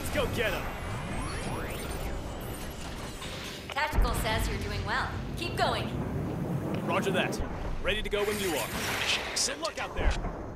Let's go get him! Tactical says you're doing well. Keep going. Roger that. Ready to go when you are. Mission Good luck out there!